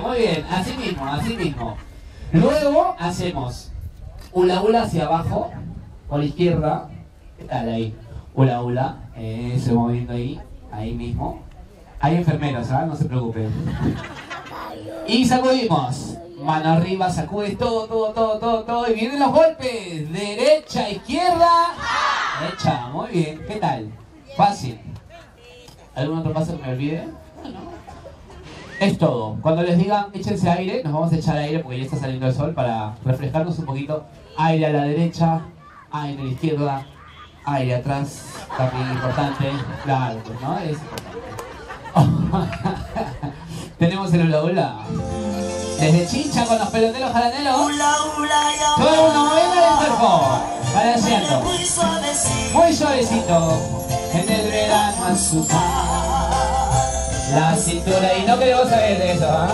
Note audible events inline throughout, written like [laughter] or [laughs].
muy bien. Así mismo, así mismo. Luego hacemos hula hula hacia abajo, por la izquierda. ¿Qué tal ahí? Hula hula, eh, ese movimiento ahí, ahí mismo. Hay enfermeros, ¿ah? No se preocupen. Y sacudimos. Mano arriba, sacudes todo, todo, todo, todo, todo. Y vienen los golpes. Derecha, izquierda. Derecha, muy bien. ¿Qué tal? Fácil. ¿Algún otro paso que me olvide? Es todo. Cuando les digan échense aire, nos vamos a echar aire porque ya está saliendo el sol para refrescarnos un poquito. Aire a la derecha, aire a la izquierda, aire atrás, también importante. Claro, pues, ¿no? Es. [laughs] Tenemos el hula hula. Desde Chincha con los peloteros jalaneros. Todo el mundo moviendo el cuerpo. Balanceando. Muy suavecito. En el verano azúcar. La cintura. Y no queremos saber de eso, ¿ah?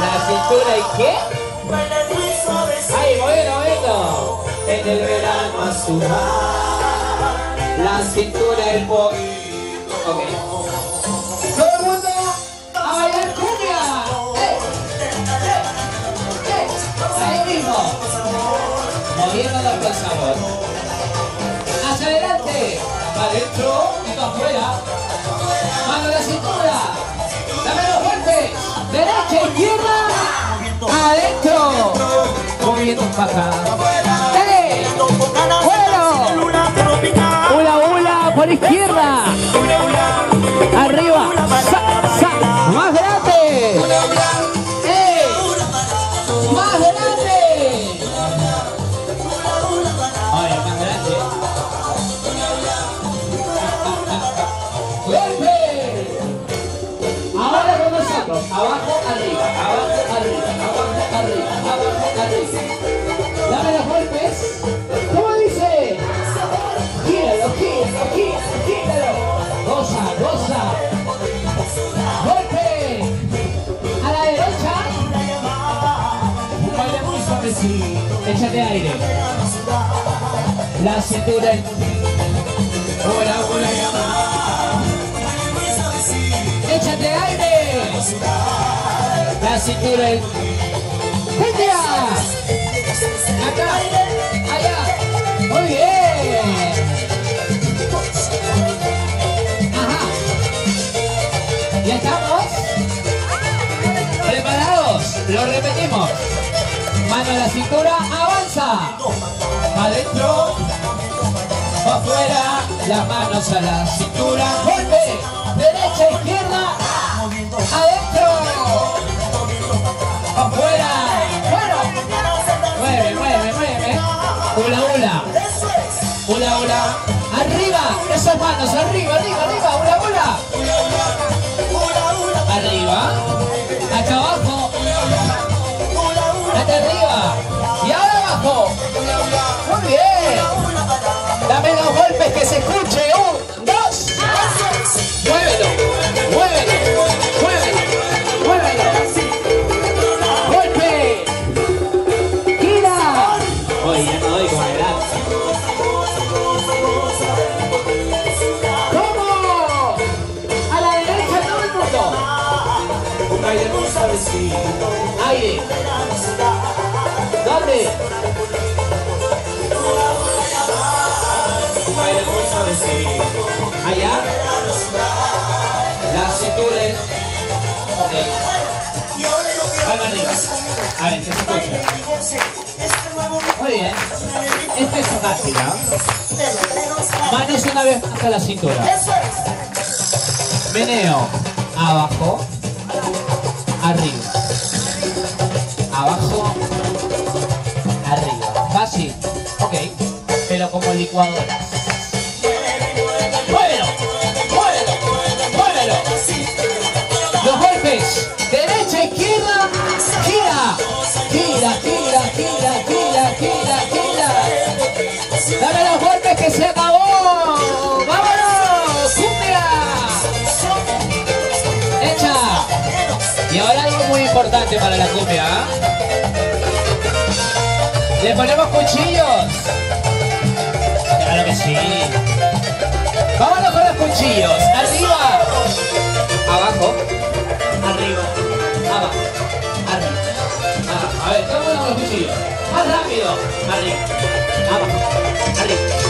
La cintura y qué? Ay, moviendo, moviendo. En el verano azúcar. La cintura y po... Ok. El bailar cumbia. ¡Eh! ¡Eh! ¡Eh! Moviendo los pensamos. Hacia adelante. Adentro y para afuera. Mano la cintura. Los golpes. Derecha, izquierda. Adentro. Moviendo para acá. ¡Eh! ¡Bueno! Hula hula por izquierda. Abajo, arriba. Abajo, arriba. Abajo, arriba. Abajo, arriba. Dame los golpes. ¿Cómo dice? Gíralo, gíralo, gíralo, gíralo. Goza, goza. Golpe. A la derecha. Un baile muy suavecito. Échate aire. La cintura. Hola, hola, llamada. Échate aire. Cintura. ¡Gente! Acá, allá. Muy bien. Ajá. ¿Ya estamos? ¿Preparados? Lo repetimos. Mano a la cintura, avanza. Adentro, afuera, las manos a la cintura. Golpe, derecha, izquierda. Arriba, esas manos, arriba, arriba, arriba. Hula, hula. Arriba. Acá abajo. Suavecito. Allá. La cintura. A ver, se escucha. Muy bien. Esta es fácil, ¿no? Manos una vez más a la cintura. Meneo. Abajo. Arriba. Abajo. Licuadoras. ¡Muévelo! ¡Muévelo! ¡Muévelo! Los golpes. Derecha, izquierda. Gira. Gira, gira, gira, gira, gira, gira. Dame los golpes que se acabó. ¡Vámonos! ¡Cumbia! Hecha. Y ahora algo muy importante para la cumbia. ¿ah? ¿Le ponemos cuchillos? Claro que sí. Vámonos con los cuchillos. Arriba. Abajo. Arriba. Abajo. Arriba. Abajo. A ver, vámonos con los cuchillos. Más rápido. Arriba. Abajo. Arriba.